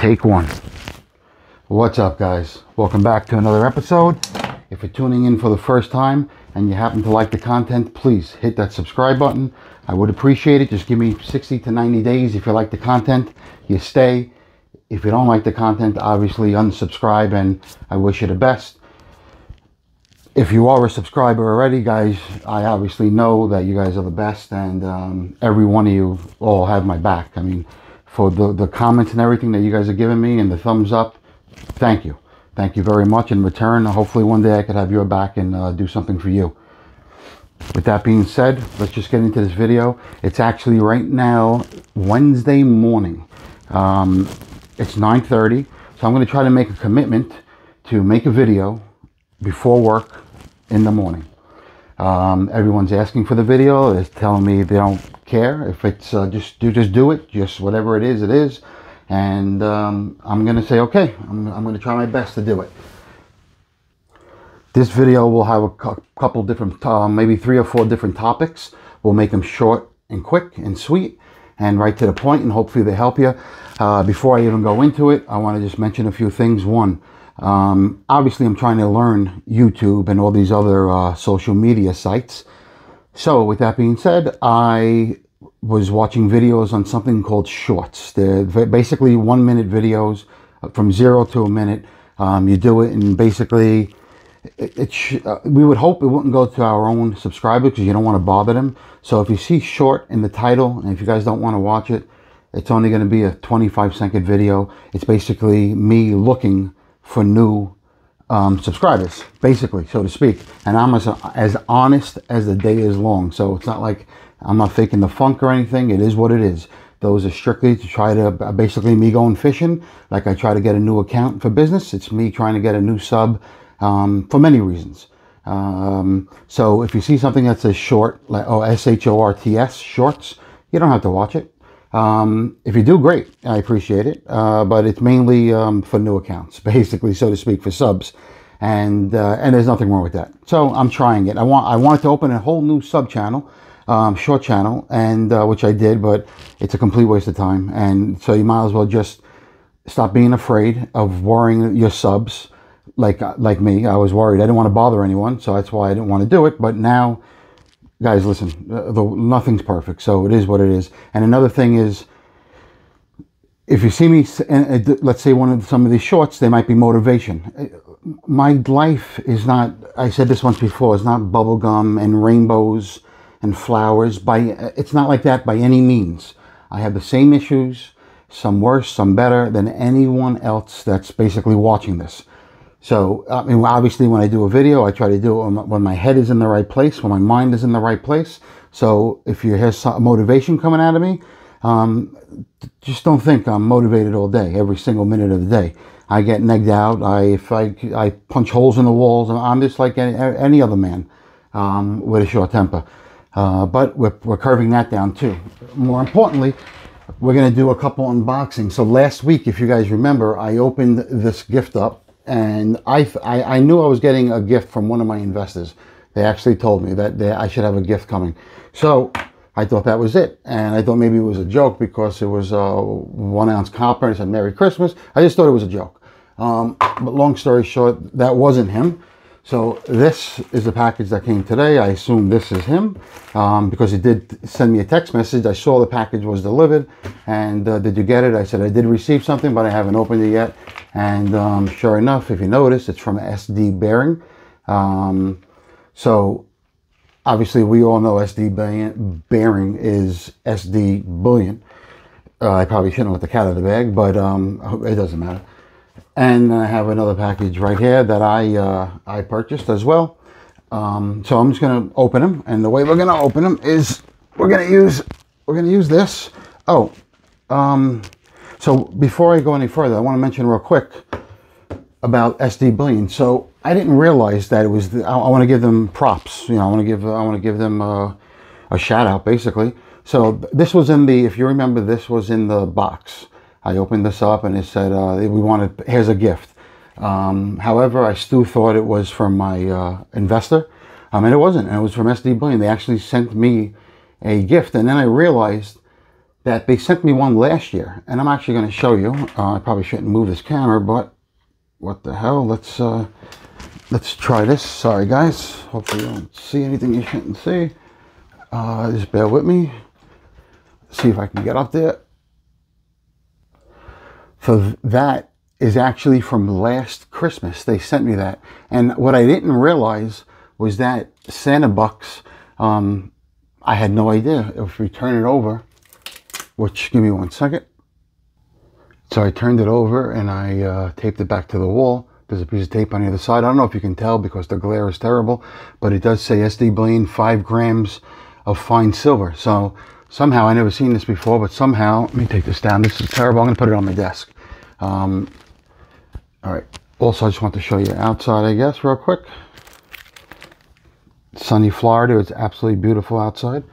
Take one. What's up, guys? Welcome back to another episode. If you're tuning in for the first time and you happen to like the content, please hit that subscribe button. I would appreciate it. Just give me 60 to 90 days. If you like the content, you stay. If you don't like the content, obviously unsubscribe and I wish you the best. If you are a subscriber already, guys, I obviously know that you guys are the best and um, every one of you all have my back. I mean, for the, the comments and everything that you guys are giving me and the thumbs up, thank you. Thank you very much in return. Hopefully one day I could have your back and uh, do something for you. With that being said, let's just get into this video. It's actually right now Wednesday morning. Um, it's 9.30, so I'm going to try to make a commitment to make a video before work in the morning. Um, everyone's asking for the video. They're telling me they don't care if it's uh, just do just do it, just whatever it is, it is. And um, I'm gonna say okay. I'm, I'm gonna try my best to do it. This video will have a couple different, uh, maybe three or four different topics. We'll make them short and quick and sweet and right to the point and hopefully they help you. Uh, before I even go into it, I want to just mention a few things. One, um, obviously I'm trying to learn YouTube and all these other uh, social media sites. So with that being said, I was watching videos on something called shorts. They're basically one minute videos from zero to a minute. Um, you do it and basically it, it uh, we would hope it wouldn't go to our own subscribers because you don't want to bother them. So if you see short in the title and if you guys don't want to watch it, it's only going to be a 25 second video. It's basically me looking for new um, subscribers, basically, so to speak. And I'm as, as honest as the day is long. So it's not like I'm not faking the funk or anything. It is what it is. Those are strictly to try to basically me going fishing. Like I try to get a new account for business. It's me trying to get a new sub um, for many reasons. Um, so if you see something that says short, like oh S H O R T S shorts, you don't have to watch it. Um, if you do, great, I appreciate it. Uh, but it's mainly um, for new accounts, basically, so to speak, for subs, and uh, and there's nothing wrong with that. So I'm trying it. I want I wanted to open a whole new sub channel, um, short channel, and uh, which I did, but it's a complete waste of time. And so you might as well just stop being afraid of worrying your subs like like me. I was worried. I didn't want to bother anyone, so that's why I didn't want to do it. But now, guys, listen. Uh, the, nothing's perfect, so it is what it is. And another thing is, if you see me, let's say one of some of these shorts, they might be motivation. Uh, my life is not. I said this once before. It's not bubblegum and rainbows and flowers. By it's not like that by any means. I have the same issues, some worse, some better than anyone else that's basically watching this. So, I mean, obviously when I do a video, I try to do it when my head is in the right place, when my mind is in the right place. So if you hear some motivation coming out of me, um, just don't think I'm motivated all day, every single minute of the day. I get negged out. I, if I, I punch holes in the walls. I'm just like any, any other man um, with a short temper. Uh, but we're, we're curving that down too. More importantly, we're going to do a couple unboxings. So last week, if you guys remember, I opened this gift up and I, I, I, knew I was getting a gift from one of my investors. They actually told me that they, I should have a gift coming. So I thought that was it. And I thought maybe it was a joke because it was uh, one ounce copper and it said Merry Christmas. I just thought it was a joke. Um, but long story short, that wasn't him. So this is the package that came today. I assume this is him um, because he did send me a text message. I saw the package was delivered and uh, did you get it? I said I did receive something, but I haven't opened it yet. And um, sure enough, if you notice, it's from SD Bearing. Um, so obviously we all know SD Bearing is SD Bullion. Uh, I probably shouldn't let the cat out of the bag, but um, it doesn't matter. And I have another package right here that I, uh, I purchased as well. Um, so I'm just going to open them. And the way we're going to open them is we're going to use, we're going to use this. Oh, um, so before I go any further, I want to mention real quick about SD Bullion. So I didn't realize that it was, the, I, I, want to give them props. You know, I want to give, I want to give them uh, a shout out basically. So this was in the, if you remember, this was in the box. I opened this up and it said, uh, we wanted, here's a gift. Um, however, I still thought it was from my uh, investor. Um, and it wasn't. And it was from SD Bullion. They actually sent me a gift. And then I realized that they sent me one last year, and I'm actually going to show you. Uh, I probably shouldn't move this camera, but what the hell? Let's uh, let's try this. Sorry, guys. Hopefully you don't see anything you shouldn't see. Uh, just bear with me. See if I can get up there. So that is actually from last Christmas. They sent me that. And what I didn't realize was that Santa Bucks, um, I had no idea if we turn it over, which, give me one second. So I turned it over and I uh, taped it back to the wall. There's a piece of tape on the other side. I don't know if you can tell because the glare is terrible, but it does say SD Bullion, five grams of fine silver. So somehow, I never seen this before, but somehow, let me take this down. This is terrible. I'm going to put it on my desk. Um, all right. Also, I just want to show you outside, I guess, real quick. Sunny Florida. It's absolutely beautiful outside.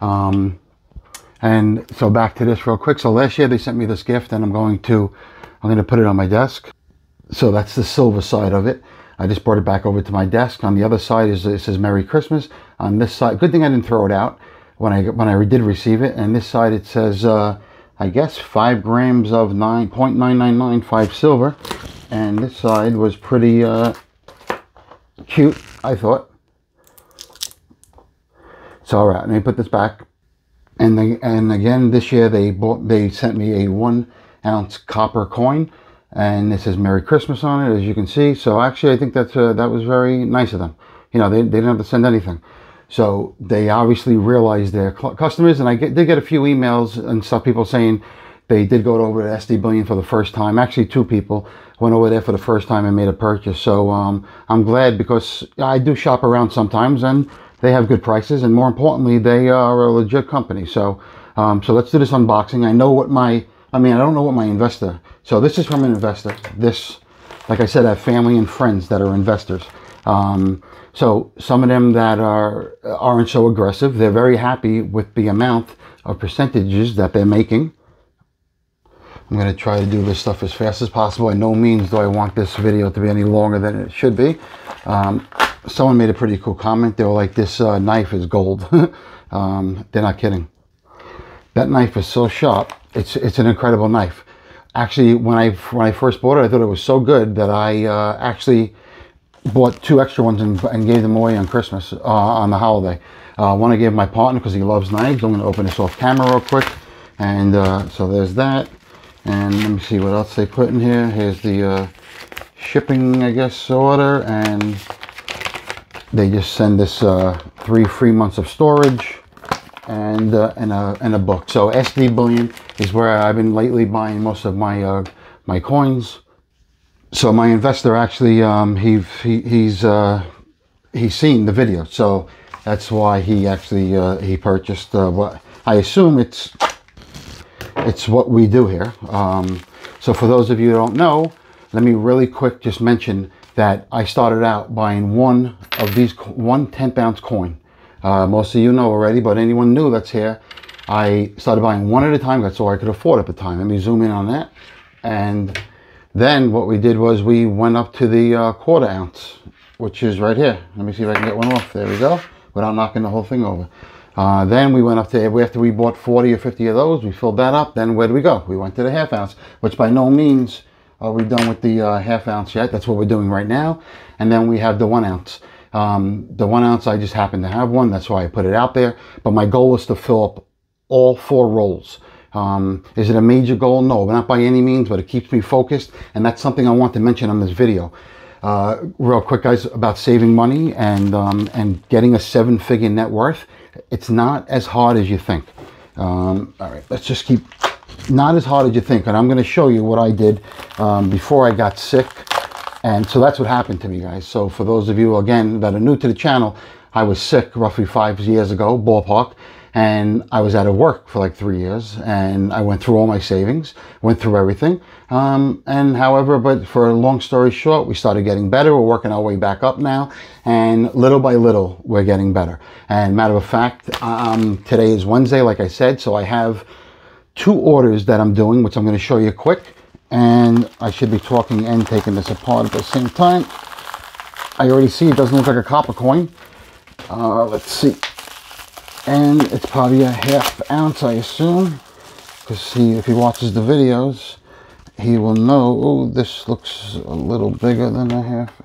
Um, and so back to this real quick. So last year they sent me this gift and I'm going to, I'm going to put it on my desk. So that's the silver side of it. I just brought it back over to my desk. On the other side is it says Merry Christmas. On this side, good thing I didn't throw it out when I when I did receive it. And this side it says, uh, I guess five grams of nine point nine nine nine five silver. And this side was pretty uh, cute, I thought. So all right, let me put this back. And they, and again this year they bought they sent me a one ounce copper coin and it says Merry Christmas on it, as you can see. So actually, I think that's uh, that was very nice of them. You know, they, they didn't have to send anything. So they obviously realized their customers, and I get, did get a few emails and stuff, people saying they did go over to SD Bullion for the first time. Actually, two people went over there for the first time and made a purchase. So um, I'm glad because I do shop around sometimes, and they have good prices, and more importantly, they are a legit company. So um, so let's do this unboxing. I know what my I mean, I don't know what my investor. So this is from an investor. This, like I said, I have family and friends that are investors. Um, so some of them that are aren't so aggressive, they're very happy with the amount of percentages that they're making. I'm going to try to do this stuff as fast as possible. By no means do I want this video to be any longer than it should be. Um, someone made a pretty cool comment. They were like, this uh, knife is gold. um, they're not kidding. That knife is so sharp it's it's an incredible knife. Actually, when I when I first bought it, I thought it was so good that I uh, actually bought two extra ones and, and, gave them away on Christmas uh, on the holiday. Uh, one I gave my partner because he loves knives. I'm going to open this off camera real quick, and uh, so there's that. And let me see what else they put in here. Here's the uh, shipping, I guess, order, and they just send this uh, three free months of storage and uh, and a and a book. So SD Bullion is where I've been lately buying most of my my coins. So my investor actually um, he, he he's uh, he's seen the video, so that's why he actually uh, he purchased uh, what I assume it's it's what we do here. Um, so for those of you who don't know, let me really quick just mention that I started out buying one of these one 10th ounce coin uh, most of you know already, but anyone new that's here, I started buying one at a time. That's all I could afford at the time. Let me zoom in on that. And then what we did was we went up to the uh, quarter ounce, which is right here. Let me see if I can get one off. There we go, without knocking the whole thing over. Uh, then we went up to, after we bought 40 or 50 of those, we filled that up. Then where do we go? We went to the half ounce, which by no means are we done with the uh, half ounce yet. That's what we're doing right now. And then we have the one ounce. Um, the one ounce, I just happen to have one. That's why I put it out there. But my goal is to fill up all four rolls. Um, is it a major goal? No, not by any means, but it keeps me focused. And that's something I want to mention on this video. Uh, real quick, guys, about saving money and, um, and getting a seven figure net worth. It's not as hard as you think. Um, all right, let's just keep, not as hard as you think. And I'm going to show you what I did um, before I got sick and so that's what happened to me, guys. So for those of you, again, that are new to the channel, I was sick roughly five years ago, ballpark, and I was out of work for like three years, and I went through all my savings, went through everything. Um, and however, but for a long story short, we started getting better. We're working our way back up now, and little by little, we're getting better. And matter of fact, um, today is Wednesday, like I said, so I have two orders that I'm doing, which I'm going to show you quick and I should be talking and taking this apart at the same time. I already see it doesn't look like a copper coin. Uh, let's see. And it's probably a half ounce, I assume. because he, if he watches the videos, he will know, oh, this looks a little bigger than a half.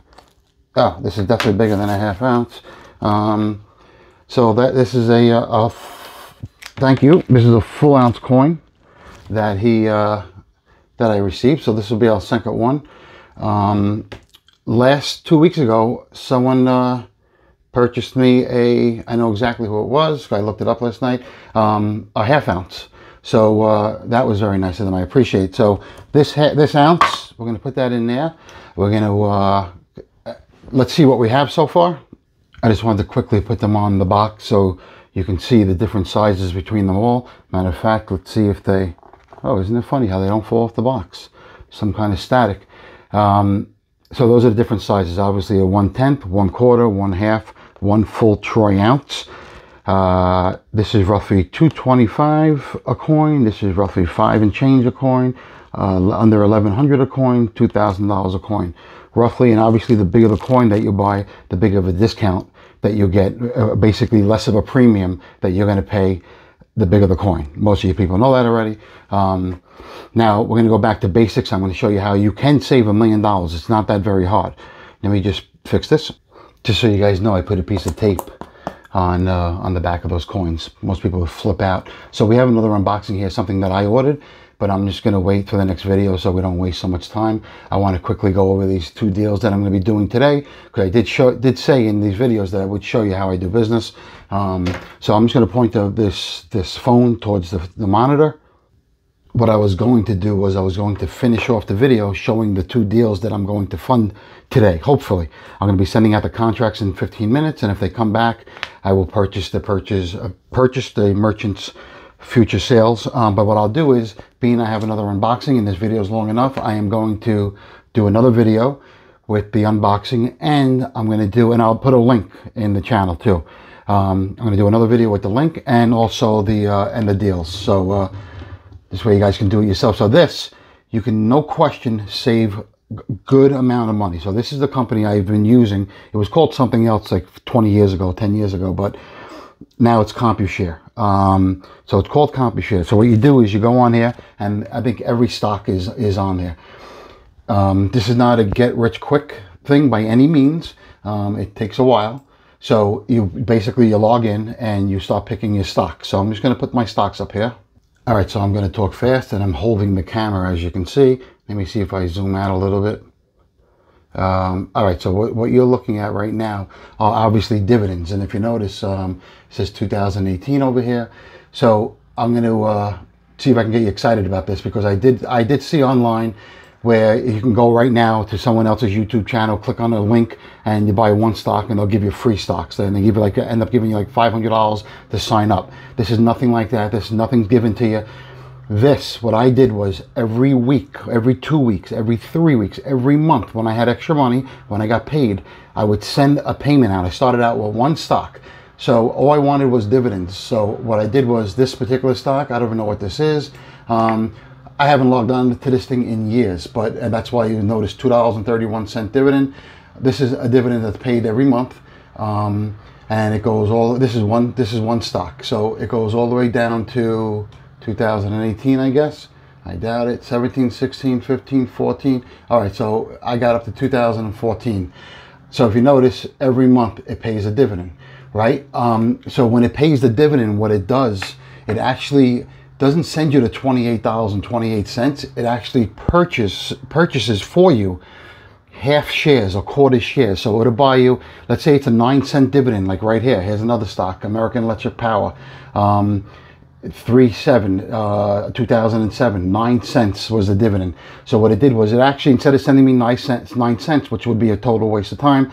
Oh, this is definitely bigger than a half ounce. Um, so that this is a, a, a, thank you. This is a full ounce coin that he uh, that I received. So this will be our second one. Um, last two weeks ago, someone uh, purchased me a. I know exactly who it was. I looked it up last night. Um, a half ounce. So uh, that was very nice of them. I appreciate. So this this ounce, we're going to put that in there. We're going to uh, let's see what we have so far. I just wanted to quickly put them on the box so you can see the different sizes between them all. Matter of fact, let's see if they, oh, isn't it funny how they don't fall off the box? Some kind of static. Um, so those are the different sizes. Obviously a one-tenth, one-quarter, one-half, one full troy ounce. Uh, this is roughly 225 a coin. This is roughly five and change a coin. Uh, under 1100 a coin, $2,000 a coin roughly. And obviously, the bigger the coin that you buy, the bigger of a discount that you get. Uh, basically, less of a premium that you're going to pay the bigger the coin. Most of you people know that already. Um, now, we're going to go back to basics. I'm going to show you how you can save a million dollars. It's not that very hard. Let me just fix this. Just so you guys know, I put a piece of tape on uh, on the back of those coins. Most people would flip out. So we have another unboxing here, something that I ordered but I'm just going to wait for the next video so we don't waste so much time. I want to quickly go over these two deals that I'm going to be doing today because I did show did say in these videos that I would show you how I do business. Um, so I'm just going to point to this this phone towards the, the monitor. What I was going to do was I was going to finish off the video showing the two deals that I'm going to fund today, hopefully. I'm going to be sending out the contracts in 15 minutes, and if they come back, I will purchase the purchase, uh, purchase the merchant's future sales. Um, but what I'll do is, being I have another unboxing and this video is long enough, I am going to do another video with the unboxing and I'm going to do, and I'll put a link in the channel too. Um, I'm going to do another video with the link and also the, uh, and the deals. So, uh, this way you guys can do it yourself. So this, you can no question save good amount of money. So this is the company I've been using. It was called something else like 20 years ago, 10 years ago, but now it's Computershare. Um, so it's called Computershare. So what you do is you go on here, and I think every stock is is on there. Um, this is not a get rich quick thing by any means. Um, it takes a while. So you basically you log in and you start picking your stocks. So I'm just going to put my stocks up here. All right, so I'm going to talk fast and I'm holding the camera as you can see. Let me see if I zoom out a little bit. Um, all right, so what, what, you're looking at right now are obviously dividends. And if you notice, um, it says 2018 over here. So I'm going to uh, see if I can get you excited about this because I did I did see online where you can go right now to someone else's YouTube channel, click on a link, and you buy one stock, and they'll give you free stocks. Then they give you like end up giving you like $500 to sign up. This is nothing like that. This is nothing given to you. This, what I did was every week, every two weeks, every three weeks, every month, when I had extra money, when I got paid, I would send a payment out. I started out with one stock. So all I wanted was dividends. So what I did was this particular stock, I don't even know what this is. Um, I haven't logged on to this thing in years, but that's why you notice $2.31 dividend. This is a dividend that's paid every month. Um, and it goes all, this is one, this is one stock. So it goes all the way down to 2018, I guess. I doubt it. 17, 16, 15, 14. All right, so I got up to 2014. So if you notice, every month it pays a dividend, right? Um, so when it pays the dividend, what it does, it actually doesn't send you to $28.28. It actually purchase, purchases for you half shares or quarter shares. So it'll buy you, let's say it's a nine cent dividend, like right here. Here's another stock, American Electric Power. Um, 3 7 uh, 2007 9 cents was the dividend so what it did was it actually instead of sending me 9 cents 9 cents which would be a total waste of time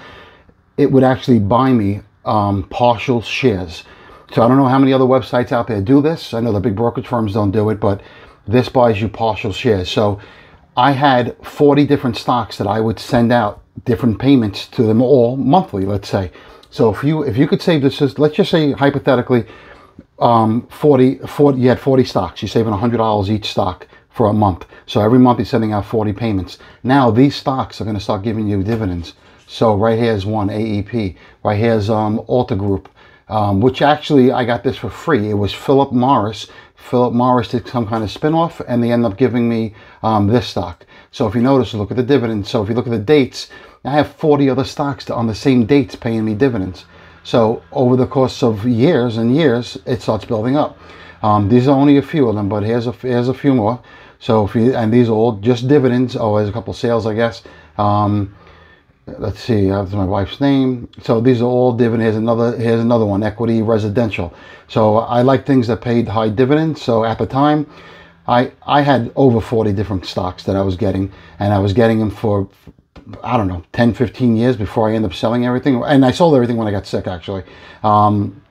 it would actually buy me um, partial shares so i don't know how many other websites out there do this i know the big brokerage firms don't do it but this buys you partial shares so i had 40 different stocks that i would send out different payments to them all monthly let's say so if you if you could save this let's just say hypothetically um, 40, 40, you had 40 stocks. You're saving $100 each stock for a month. So every month you're sending out 40 payments. Now these stocks are going to start giving you dividends. So right here's one, AEP. Right here's um, Altria Group, um, which actually I got this for free. It was Philip Morris Philip Morris did some kind of spinoff, and they end up giving me um, this stock. So if you notice, look at the dividends. So if you look at the dates, I have 40 other stocks on the same dates paying me dividends. So over the course of years and years, it starts building up. Um, these are only a few of them, but here's a here's a few more. So if you and these are all just dividends. Oh, there's a couple sales, I guess. Um, let's see, that's my wife's name. So these are all dividend. Here's another. Here's another one. Equity residential. So I like things that paid high dividends. So at the time, I I had over 40 different stocks that I was getting, and I was getting them for I don't know 10, 15 years before I end up selling everything. And I sold everything when I got sick, actually. Um,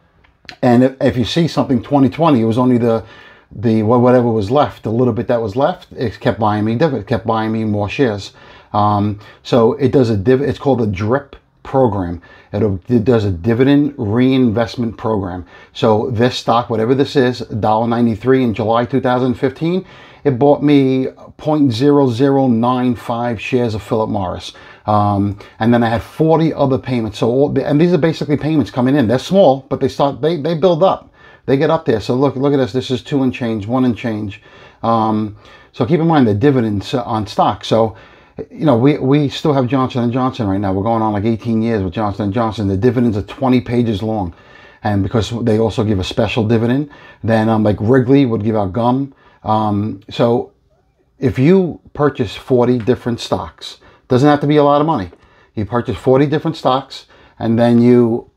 and if, if you see something 2020, it was only the the whatever was left, the little bit that was left, it kept buying me it kept buying me more shares. Um, so it does a div. It's called a drip program. It, it does a dividend reinvestment program. So this stock, whatever this is, $1.93 in July 2015, it bought me 0.0095 shares of Philip Morris. Um, and then I had 40 other payments. So, all, and these are basically payments coming in. They're small, but they start, they, they build up. They get up there. So look, look at this. This is two and change, one and change. Um, so keep in mind the dividends on stock. So, you know, we, we still have Johnson & Johnson right now. We're going on like 18 years with Johnson & Johnson. The dividends are 20 pages long. And because they also give a special dividend, then um, like Wrigley would give out gum. Um, so if you purchase 40 different stocks, doesn't have to be a lot of money. You purchase 40 different stocks and then you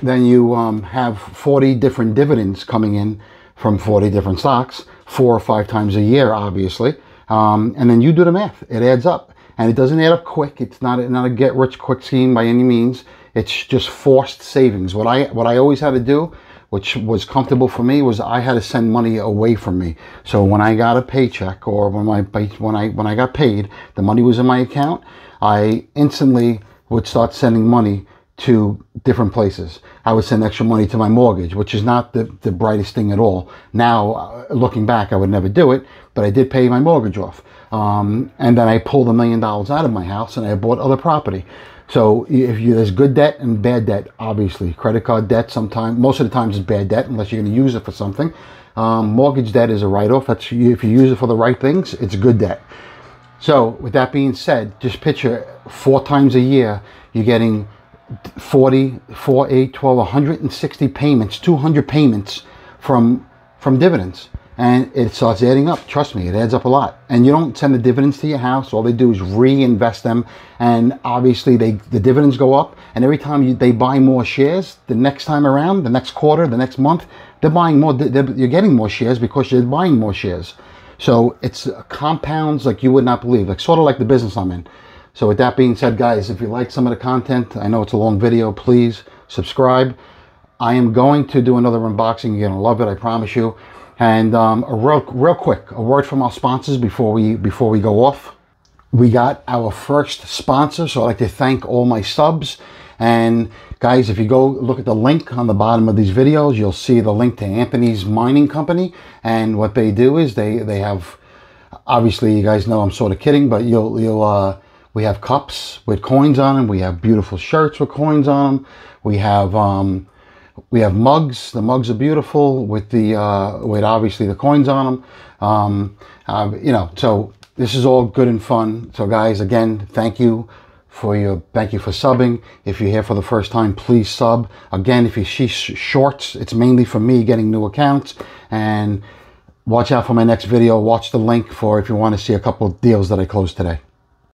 then you um, have 40 different dividends coming in from 40 different stocks, four or five times a year, obviously. Um, and then you do the math. It adds up and it doesn't add up quick. It's not not a get rich quick scheme by any means. It's just forced savings. What I what I always had to do, which was comfortable for me, was I had to send money away from me. So when I got a paycheck or when my when I when I got paid, the money was in my account. I instantly would start sending money to different places. I would send extra money to my mortgage, which is not the, the brightest thing at all. Now, uh, looking back, I would never do it, but I did pay my mortgage off. Um, and then I pulled a million dollars out of my house and I bought other property. So if you, there's good debt and bad debt, obviously. Credit card debt sometimes, most of the times is bad debt unless you're going to use it for something. Um, mortgage debt is a write-off. That's if you use it for the right things, it's good debt. So with that being said, just picture four times a year you're getting 40, 4, 8, 12, 160 payments, 200 payments from from dividends and it starts adding up. Trust me, it adds up a lot. And you don't send the dividends to your house. All they do is reinvest them, and obviously they the dividends go up. And every time you, they buy more shares, the next time around, the next quarter, the next month, they're buying more. They're, you're getting more shares because you're buying more shares. So it's compounds like you would not believe, like sort of like the business I'm in. So with that being said, guys, if you like some of the content, I know it's a long video, please subscribe. I am going to do another unboxing. You're gonna love it, I promise you. And um, real, real quick, a word from our sponsors before we before we go off. We got our first sponsor, so I'd like to thank all my subs. And guys, if you go look at the link on the bottom of these videos, you'll see the link to Anthony's Mining Company. And what they do is they they have, obviously, you guys know I'm sort of kidding, but you'll you'll uh, we have cups with coins on them. We have beautiful shirts with coins on them. We have um, we have mugs. The mugs are beautiful with the uh, with obviously the coins on them. Um, uh, you know, so this is all good and fun. So guys, again, thank you for your thank you for subbing. If you're here for the first time, please sub. Again, if you see shorts, it's mainly for me getting new accounts. And watch out for my next video. Watch the link for if you want to see a couple of deals that I closed today.